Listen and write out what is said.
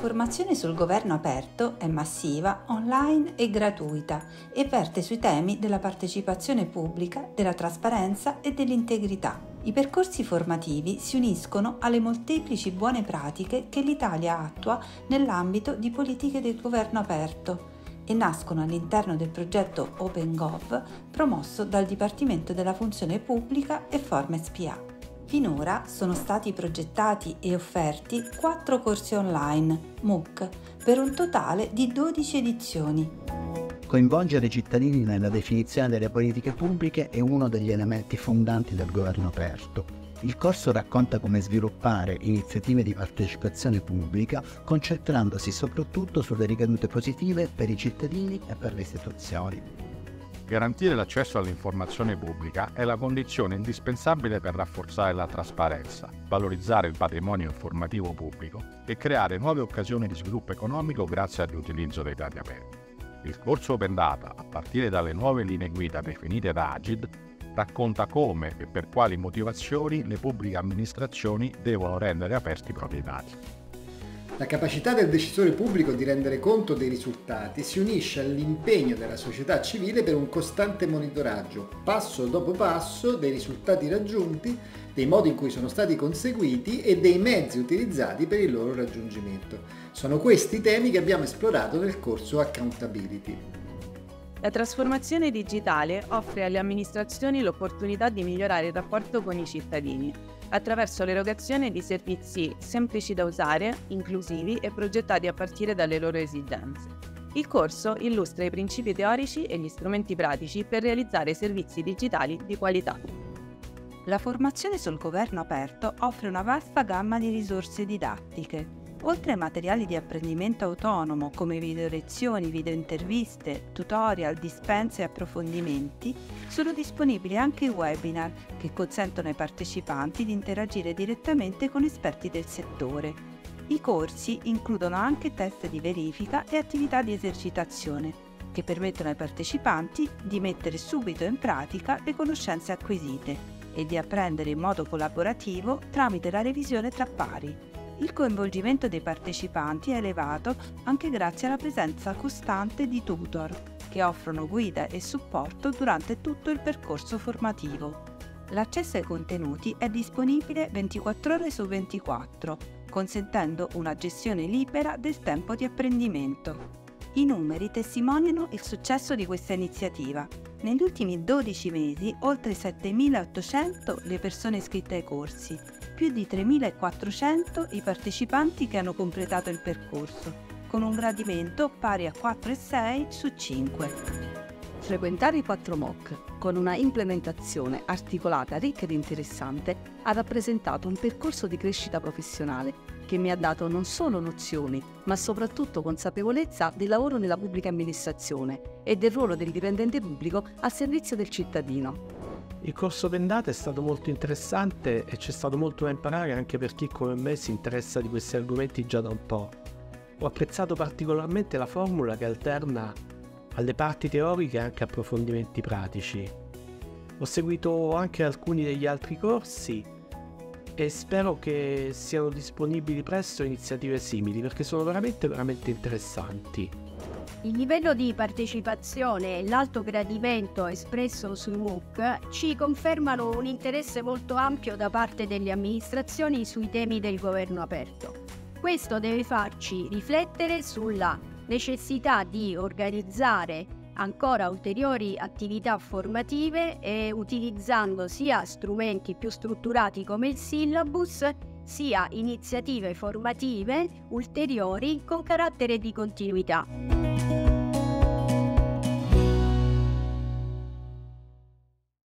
formazione sul governo aperto è massiva, online e gratuita e verte sui temi della partecipazione pubblica, della trasparenza e dell'integrità. I percorsi formativi si uniscono alle molteplici buone pratiche che l'Italia attua nell'ambito di politiche del governo aperto e nascono all'interno del progetto OpenGov promosso dal Dipartimento della Funzione Pubblica e Formes PA. Finora sono stati progettati e offerti 4 corsi online MOOC per un totale di 12 edizioni. Coinvolgere i cittadini nella definizione delle politiche pubbliche è uno degli elementi fondanti del governo aperto. Il corso racconta come sviluppare iniziative di partecipazione pubblica concentrandosi soprattutto sulle ricadute positive per i cittadini e per le istituzioni. Garantire l'accesso all'informazione pubblica è la condizione indispensabile per rafforzare la trasparenza, valorizzare il patrimonio informativo pubblico e creare nuove occasioni di sviluppo economico grazie all'utilizzo dei dati aperti. Il corso Open Data, a partire dalle nuove linee guida definite da Agid, racconta come e per quali motivazioni le pubbliche amministrazioni devono rendere aperti i propri dati. La capacità del decisore pubblico di rendere conto dei risultati si unisce all'impegno della società civile per un costante monitoraggio, passo dopo passo, dei risultati raggiunti, dei modi in cui sono stati conseguiti e dei mezzi utilizzati per il loro raggiungimento. Sono questi i temi che abbiamo esplorato nel corso Accountability. La trasformazione digitale offre alle amministrazioni l'opportunità di migliorare il rapporto con i cittadini attraverso l'erogazione di servizi semplici da usare, inclusivi e progettati a partire dalle loro esigenze. Il corso illustra i principi teorici e gli strumenti pratici per realizzare servizi digitali di qualità. La formazione sul governo aperto offre una vasta gamma di risorse didattiche, Oltre ai materiali di apprendimento autonomo come video lezioni, video interviste, tutorial, dispense e approfondimenti, sono disponibili anche webinar che consentono ai partecipanti di interagire direttamente con esperti del settore. I corsi includono anche test di verifica e attività di esercitazione, che permettono ai partecipanti di mettere subito in pratica le conoscenze acquisite e di apprendere in modo collaborativo tramite la revisione tra pari. Il coinvolgimento dei partecipanti è elevato anche grazie alla presenza costante di tutor, che offrono guida e supporto durante tutto il percorso formativo. L'accesso ai contenuti è disponibile 24 ore su 24, consentendo una gestione libera del tempo di apprendimento. I numeri testimoniano il successo di questa iniziativa. Negli ultimi 12 mesi, oltre 7.800 le persone iscritte ai corsi, più di 3.400 i partecipanti che hanno completato il percorso, con un gradimento pari a 4,6 su 5. Frequentare i 4 MOOC con una implementazione articolata, ricca ed interessante ha rappresentato un percorso di crescita professionale che mi ha dato non solo nozioni, ma soprattutto consapevolezza del lavoro nella pubblica amministrazione e del ruolo del dipendente pubblico a servizio del cittadino. Il corso Pendata è stato molto interessante e c'è stato molto da imparare anche per chi come me si interessa di questi argomenti già da un po'. Ho apprezzato particolarmente la formula che alterna alle parti teoriche anche approfondimenti pratici. Ho seguito anche alcuni degli altri corsi e spero che siano disponibili presto iniziative simili perché sono veramente veramente interessanti. Il livello di partecipazione e l'alto gradimento espresso sui MOOC ci confermano un interesse molto ampio da parte delle amministrazioni sui temi del governo aperto. Questo deve farci riflettere sulla necessità di organizzare ancora ulteriori attività formative e utilizzando sia strumenti più strutturati come il syllabus sia iniziative formative ulteriori con carattere di continuità.